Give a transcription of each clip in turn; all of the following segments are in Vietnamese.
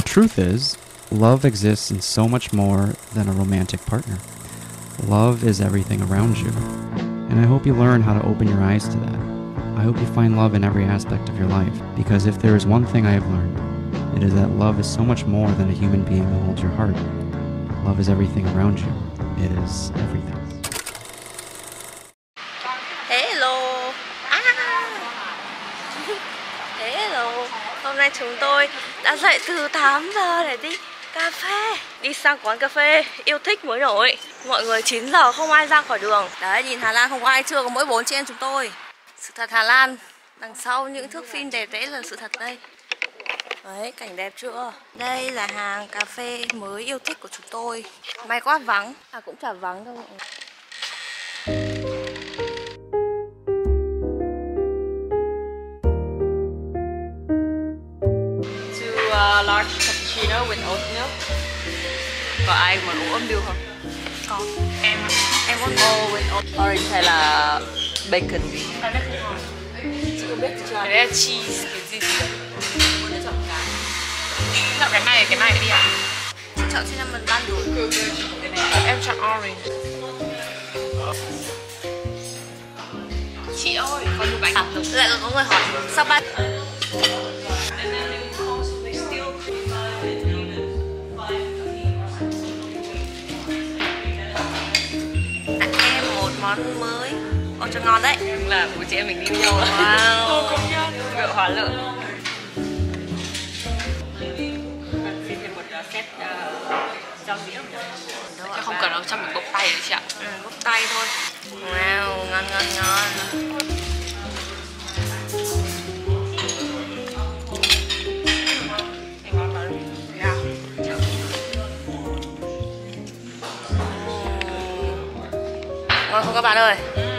The truth is, love exists in so much more than a romantic partner. Love is everything around you. And I hope you learn how to open your eyes to that. I hope you find love in every aspect of your life, because if there is one thing I have learned, it is that love is so much more than a human being who holds your heart. Love is everything around you. It is everything. Đã dậy từ 8 giờ để đi cà phê. Đi sang quán cà phê yêu thích mới nổi. Mọi người 9 giờ không ai ra khỏi đường. Đấy nhìn Hà Lan không ai chưa có mỗi bốn chị em chúng tôi. Sự thật Hà Lan Đằng sau những thước phim đẹp đấy là sự thật đây. Đấy, cảnh đẹp chưa? Đây là hàng cà phê mới yêu thích của chúng tôi. May quá vắng. À cũng chả vắng đâu mọi người. Cappuccino with oat milk. Có ai muốn uống oat milk không? Có. Em Em có Oh, with oat orange hay là bacon? Chị có biết chưa? Cái đấy là cheese cái gì? Gì đấy Chọn cái này cái này đi ạ. Chị chọn cinnamon bun rồi Em chọn orange. Chị ơi, có một bánh. À, lại còn có người hỏi sao ba món mới. Ồ cho ngon đấy. Là của chị em mình đi nhau Wow. Rượu hóa lợn. Xin thêm một set rau dĩa. Chắc không cần đâu, chắc mình bốc tay đấy chị ạ. Ừ, bốc tay thôi. Wow, ngon ngon ngon Vâng, Ngon không các bạn ơi?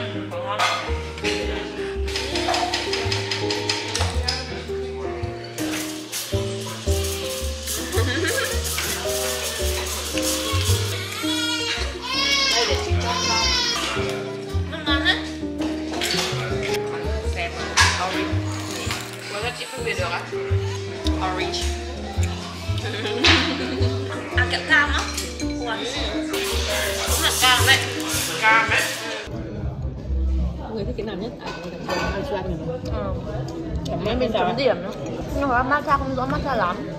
Cái nào nhất? À. Ừ. Cảm ơn bên chấm điểm nữa Nhưng mà matcha không rõ matcha lắm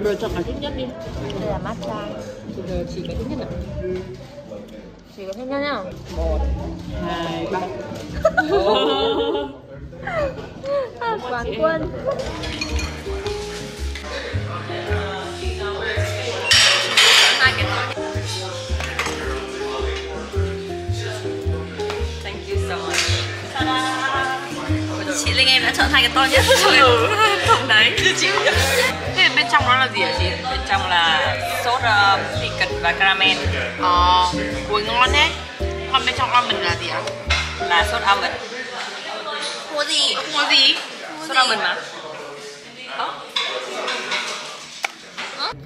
Lựa chọn cái thích nhất đi. Đây là matcha Thì giờ chỉ cái thích nhất nào. Chỉ có thích nhất nhá Một, hai, ba. à, Quán quân Linh em đã chọn hai cái to nhất rồi Không đấy Thế bên trong nó là gì hả chị? Bên trong là sốt uh, vị cật và caramel. Ờ, ui ngon đấy Còn bên trong almond là gì ạ? Là sốt almond. Mua gì? Không có gì Sốt almond mà. Đó.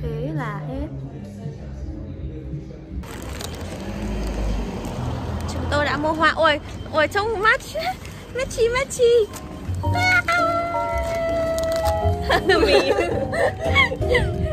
Thế là hết Chúng tôi đã mua hoa Ôi, ôi trông mát Mát chi, mát chi Halloween.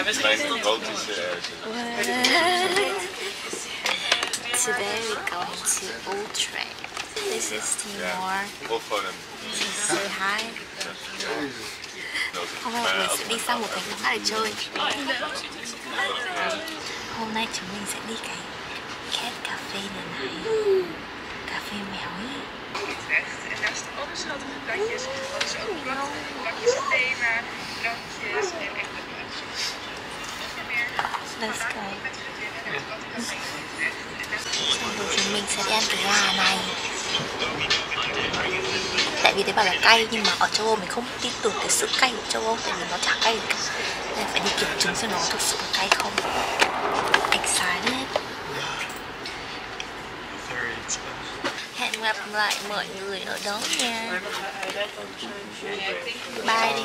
Today we're going to Utrecht. This is Timor. Say hi. Hôm nay mọi người sẽ đi sang một thành phố khác để chơi. Hôm nay chúng mình sẽ đi cái cat cafe này này. Cà phê mèo ấy. En naast alle schattige katjes hadden ze ook prachtige bakjes thema, drankjes en Let's go Xong rồi chúng mình sẽ đi ăn cái gà này. Tại vì thấy bảo là cay, nhưng mà ở châu Âu mình không tin tưởng cái sự cay của châu Âu, Tại vì nó chả cay gì cả. Nên phải đi kiểm chứng xem nó thực sự là cay không. Excited Hẹn gặp lại mọi người ở đó nha. Bye đi.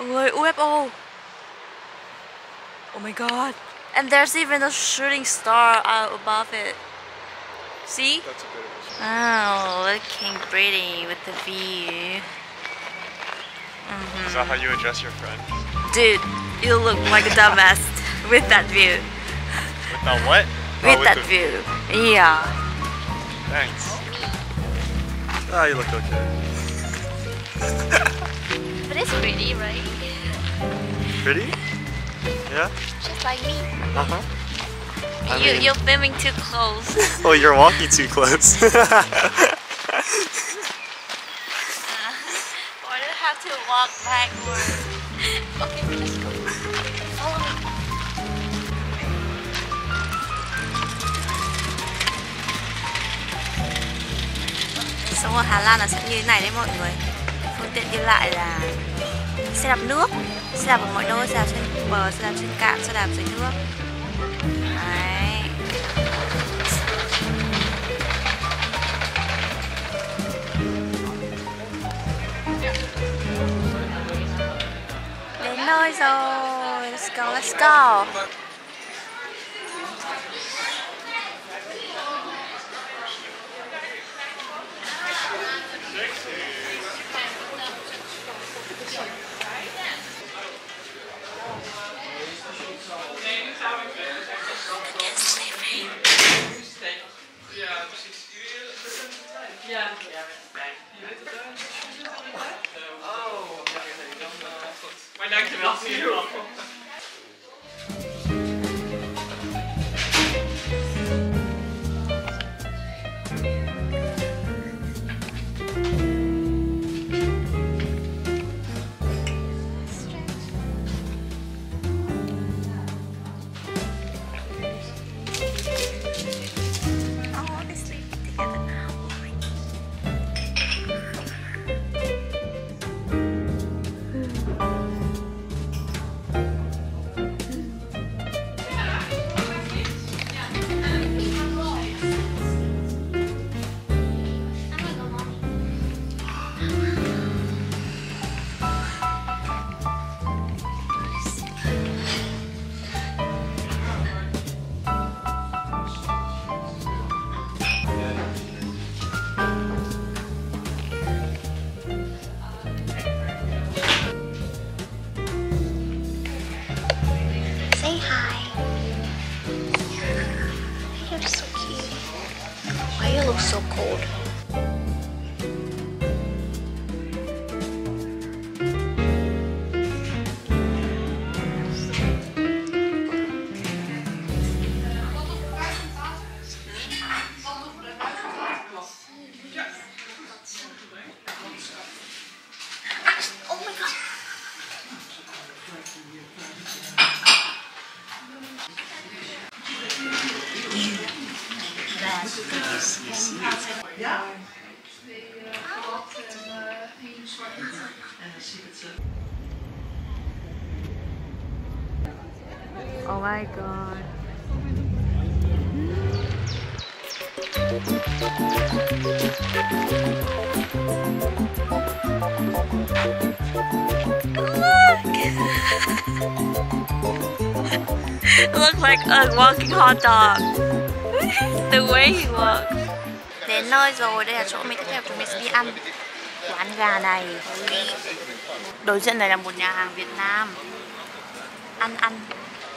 Mọi người UFO. Oh my god. And there's even a shooting star out above it. See? that's a bit of Oh, looking pretty with the view. a. Is that how you address your friends? Dude, you look like a dumbass with that view. With the what? With, oh, that the, view. Yeah. Thanks. Ah, you look okay. It's pretty, right? Pretty? Yeah? Just like me. Uh huh. I you, mean- you're filming too close. Oh, you're walking too close. Why do I have to walk backward? Okay, let's go. Follow me. Sống ở Hà Lan là sẽ như thế này đấy mọi người Phương tiện đi lại là xe đạp nước. Xe đạp ở mọi nơi, xe đạp trên bờ, xe đạp trên cạn, xe đạp dưới nước. Đấy. Đến nơi rồi. Let's go, let's go. Beautiful. So cold? Oh my god. Look like a walking hot dog. The way he walks. Đến nơi rồi, đây là chỗ mình tiếp theo chúng mình sẽ đi ăn quán gà này. Đối diện này là một nhà hàng Việt Nam. Ăn ăn.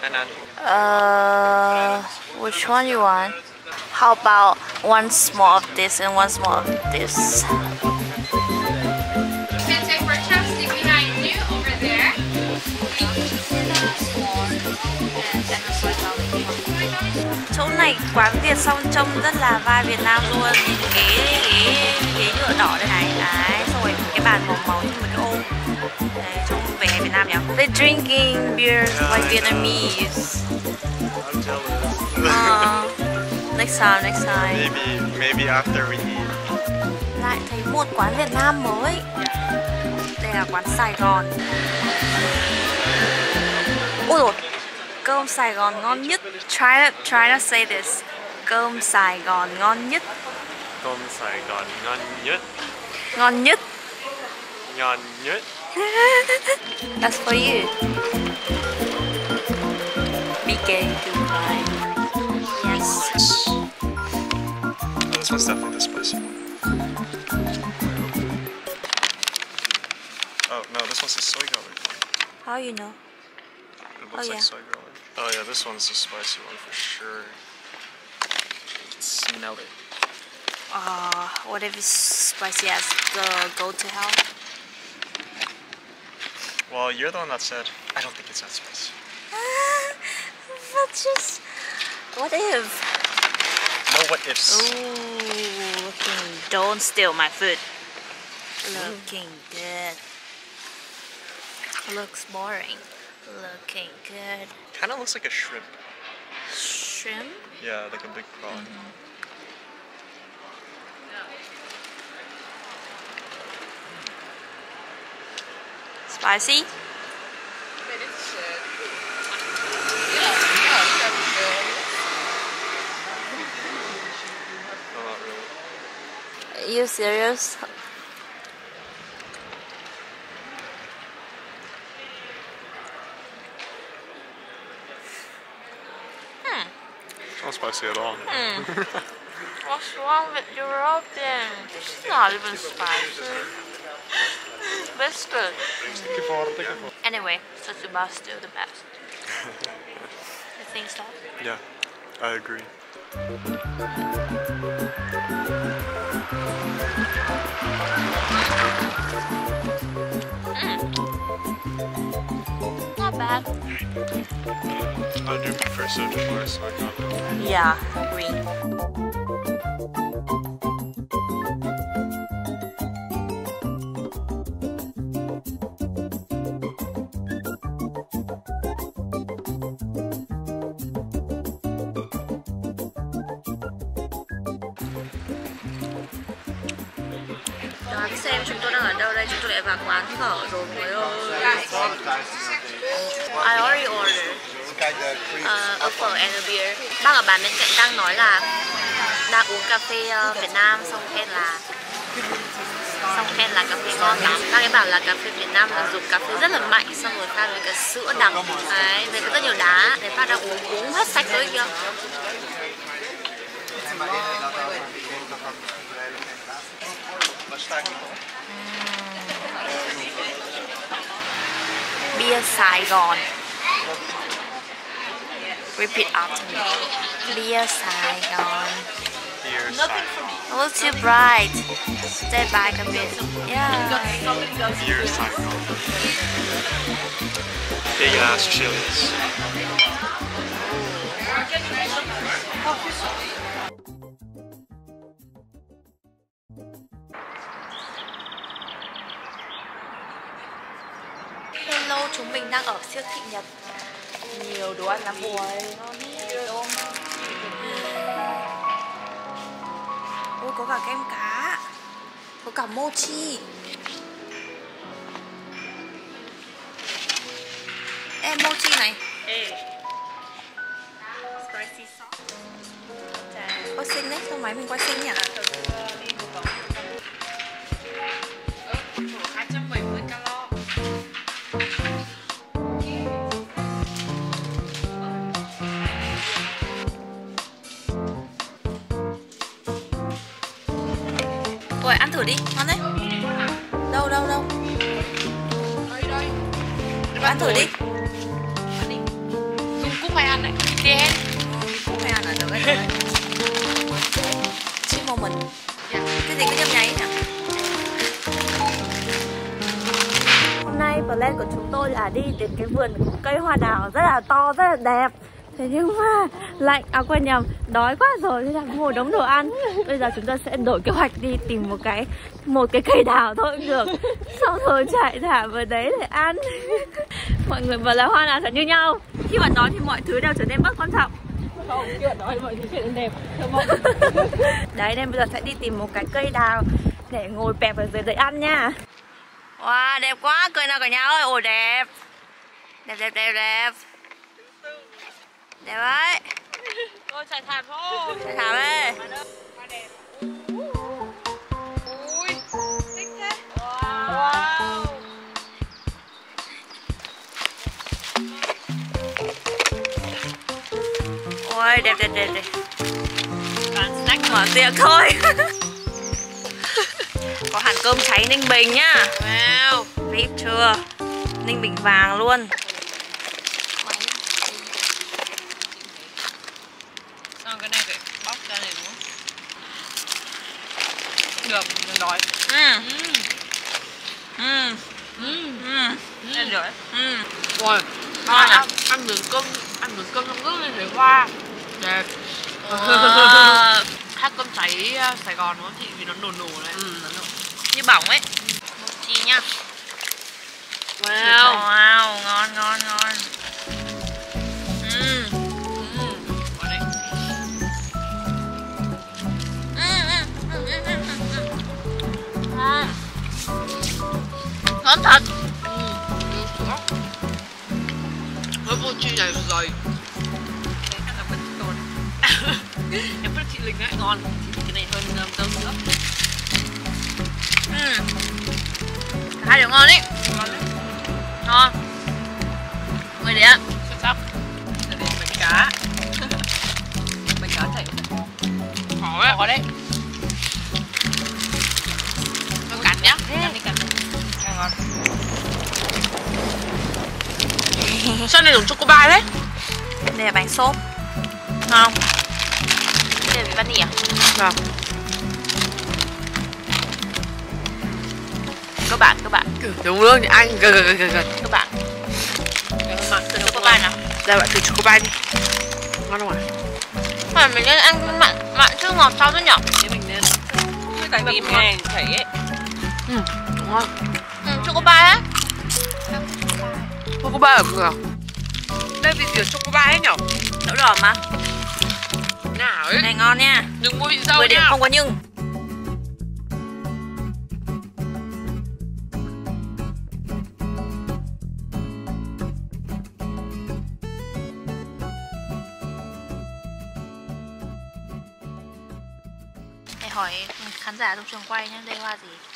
And then, Uh, which one you want? How about one small of this and one small of this? Này quán Việt xong trông rất là vai Việt Nam luôn. Ghế ghế ghế nhựa đỏ đây này đấy xong rồi cái bàn màu màu như một cái ô. Đấy trông vẻ Việt Nam nhỉ they drinking beers like Vietnamese. Uh, next time next time. Maybe, maybe after we eat. lại thấy một quán Việt Nam mới. Đây là quán Sài Gòn. Ôi rồi cơm Sài Gòn ngon nhất try to, try to say this cơm Sài Gòn ngon nhất Cơm Sài Gòn ngon nhất. ngon nhất Ngon nhất. that's for you BK goodbye yes This one's definitely spicy one. Oh no, this one's the soy garlic how you know It looks Oh, like yeah. soy garlic. Oh yeah, this one's a spicy one for sure. You can smell it. uh, what if it's spicy as the go to hell Well, you're the one that said I don't think it's that spicy. That's just. What if? No what ifs. Ooh, looking. Don't steal my food. Looking good. Looks boring. Looking good. Kind of looks like a shrimp. Shrimp? Yeah, like a big prawn. Mm-hmm. Spicy? No, not really. Are you serious? It's not spicy at all. Hmm. What's wrong with European? It's not even spicy. That's good. Anyway, Tsutsuma is still the best. you think so? Yeah, I agree. Hmm. Not bad. I do prefer soju more, so I it. Yeah, agree. I already ordered uh, a phở and a beer. Bác ở bàn bên cạnh đang nói là đang uống cà phê ờ, Việt Nam xong khen là xong khen là cà phê ngon lắm. Bác ấy bảo là cà phê Việt Nam là dùng cà phê rất là mạnh xong rồi pha với cả sữa đặc. Đấy, với rất nhiều đá. Để bác đang uống uống hết sạch rồi kìa. Bia Sài Gòn. Repeat after me. Bia Sài Gòn. Beer Saigon. A little too bright. Stay back a bit. Yeah. Beer Saigon. Big ass chilies. Chúng mình đang ở siêu thị Nhật. Nhiều đồ ăn lắm ui, ngon. Ôi có cả kem cá. Có cả mochi. Ê mochi này. Spicy sauce. Quay xinh đấy, sao máy mình quay xinh nhỉ? Ăn thử đi, ngon đấy. Đâu đâu đâu. Ăn thử đi. Dùng cúc hay ăn đấy. Đi hết. Không phải ăn ở được ấy. Chill moment. Cái gì cứ nhấp nháy nhỉ? Hôm nay plan của chúng tôi là đi đến cái vườn cây hoa đào rất là to, rất là đẹp Thế nhưng mà lạnh, à quên nhầm, đói quá rồi nên là mua đống đồ ăn. Bây giờ chúng ta sẽ đổi kế hoạch đi tìm một cái một cái cây đào thôi cũng được. Xong rồi chạy thả vào đấy để ăn. Mọi người bảo là hoa nào sẽ như nhau. Khi bạn đói thì mọi thứ đều trở nên bất quan trọng. Không, khi bạn đói mọi thứ trở nên đẹp Đấy nên bây giờ sẽ đi tìm một cái cây đào để ngồi bẹp ở dưới đấy ăn nha. Wow đẹp quá, cây nào cả nhà ơi, ôi đẹp. Đẹp đẹp đẹp đẹp Đẹp đấy. Thôi chạy thảm thôi. Chạy thảm đi Ui, thích thế. Wow. Ôi đẹp đẹp đẹp đẹp. Toàn snack Mở tiệc thôi. Có hẳn cơm cháy Ninh Bình nhá. Wow. VIP chưa? Ninh Bình vàng luôn Sao cái này phải bóc ra này đúng không? Được, mình đói ừ. Ừm, Ừ. ừm, Ừ. Ăn được Ừ. Rồi, Ngon à? ăn, miếng cơm, ăn miếng cơm trong nước lên thấy hoa Đẹp Wow. Hát cơm cháy uh, Sài Gòn đúng không chị? Vì nó nổ nổ này Ừ. Như bỏng ấy Một chi nhá Wow Wow, ngon ngon ngon Sao này dùng chocobar đấy Đây là bánh xốp. Ngon không? Đây là vị vani à? Vâng. Các bạn, các bạn. Đúng luôn, anh gần gần gần gần Các bạn. Thử cho các bạn nào? Đây bạn thử chocobar đi. Ngon không ạ? Phải mình nên ăn mặn, mặn chứ ngọt sao chứ nhở? Thế mình nên Tại vì nghe chảy ấy Ừ, ngon Ừ, chocobar á. Chocobar ở cửa Đây vị gì chocobar ấy nhở? Đậu đỏ mà. Nào ấy. Này ngon nha. Đừng mua vị dâu 10 điểm không có nhưng. Để hỏi khán giả trong trường quay nhé, đây hoa gì?